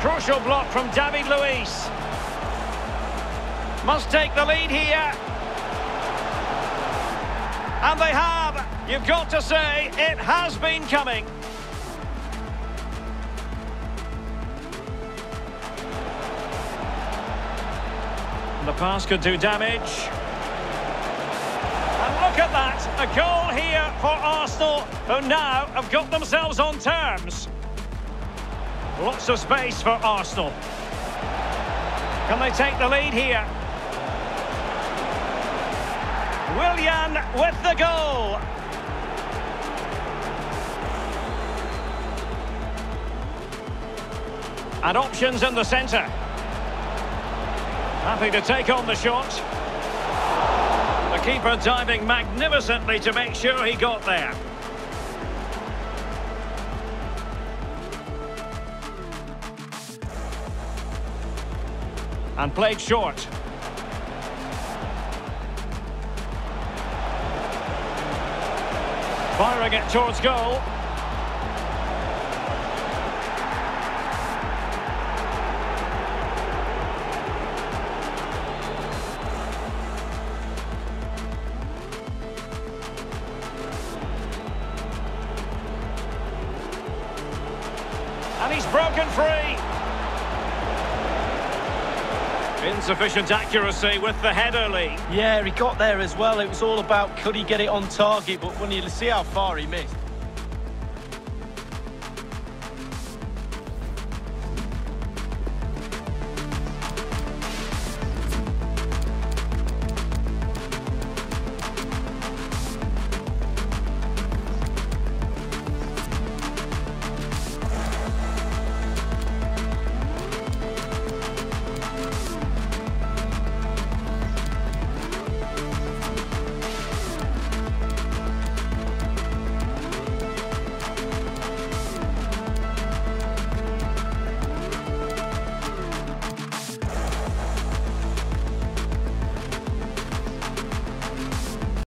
Crucial block from David Luiz. Must take the lead here. And they have. You've got to say, it has been coming. The pass could do damage. And look at that, a goal here for Arsenal, who now have got themselves on terms. Lots of space for Arsenal. Can they take the lead here? Willian with the goal. And options in the centre. Happy to take on the shot. The keeper diving magnificently to make sure he got there. And played short. Firing it towards goal. And he's broken free. Insufficient accuracy with the header, Lee. Yeah, he got there as well. It was all about could he get it on target, but when you see how far he missed,